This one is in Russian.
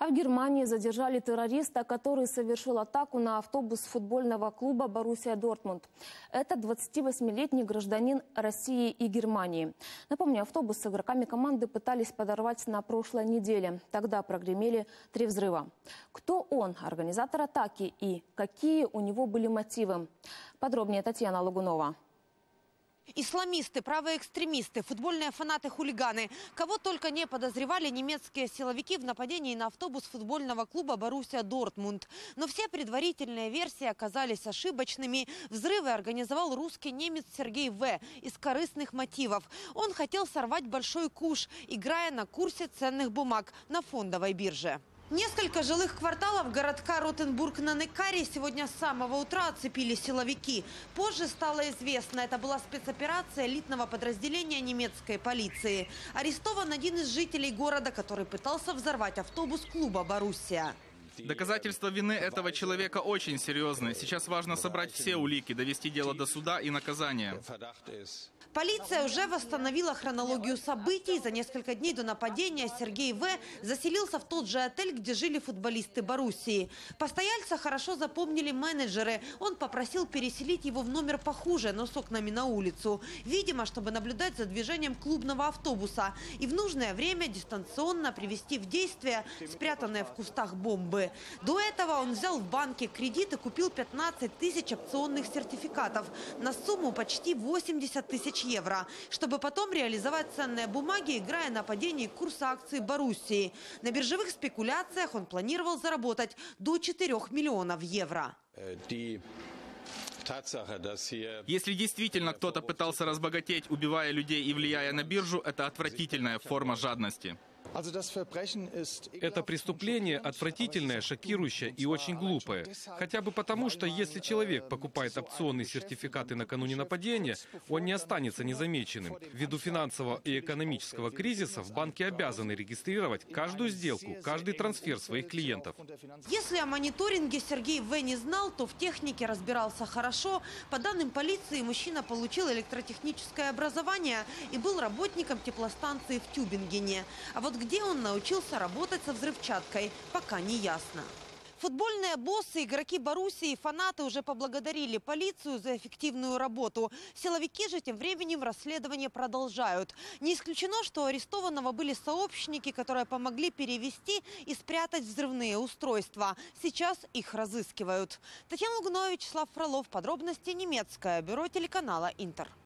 А в Германии задержали террориста, который совершил атаку на автобус футбольного клуба «Боруссия Дортмунд». Это 28-летний гражданин России и Германии. Напомню, автобус с игроками команды пытались подорвать на прошлой неделе. Тогда прогремели три взрыва. Кто он, организатор атаки и какие у него были мотивы? Подробнее Татьяна Лагунова. Исламисты, правые экстремисты, футбольные фанаты-хулиганы. Кого только не подозревали немецкие силовики в нападении на автобус футбольного клуба «Боруссия Дортмунд». Но все предварительные версии оказались ошибочными. Взрывы организовал русский немец Сергей В. из корыстных мотивов. Он хотел сорвать большой куш, играя на курсе ценных бумаг на фондовой бирже. Несколько жилых кварталов городка Ротенбург на Некаре сегодня с самого утра оцепили силовики. Позже стало известно, это была спецоперация элитного подразделения немецкой полиции. Арестован один из жителей города, который пытался взорвать автобус клуба «Боруссия». Доказательства вины этого человека очень серьезны. Сейчас важно собрать все улики, довести дело до суда и наказания. Полиция уже восстановила хронологию событий. За несколько дней до нападения Сергей В. заселился в тот же отель, где жили футболисты Боруссии. Постояльца хорошо запомнили менеджеры. Он попросил переселить его в номер похуже, но с окнами на улицу. Видимо, чтобы наблюдать за движением клубного автобуса. И в нужное время дистанционно привести в действие спрятанные в кустах бомбы. До этого он взял в банке кредит и купил 15 тысяч опционных сертификатов на сумму почти 80 тысяч тысяч евро, чтобы потом реализовать ценные бумаги, играя на падении курса акций Боруссии. На биржевых спекуляциях он планировал заработать до 4 миллионов евро. Если действительно кто-то пытался разбогатеть, убивая людей и влияя на биржу, это отвратительная форма жадности. Это преступление отвратительное, шокирующее и очень глупое. Хотя бы потому, что если человек покупает опционные сертификаты накануне нападения, он не останется незамеченным. Ввиду финансового и экономического кризиса банки обязаны регистрировать каждую сделку, каждый трансфер своих клиентов. Если о мониторинге Сергей В. не знал, то в технике разбирался хорошо. По данным полиции, мужчина получил электротехническое образование и был работником теплостанции в Тюбингене. А вот где он научился работать со взрывчаткой, пока не ясно. Футбольные боссы, игроки Боруссии и фанаты уже поблагодарили полицию за эффективную работу. Силовики же тем временем расследование продолжают. Не исключено, что арестованного были сообщники, которые помогли перевести и спрятать взрывные устройства. Сейчас их разыскивают. Татьяна Лугунович, Слав Фролов. Подробности немецкое бюро телеканала «Интер».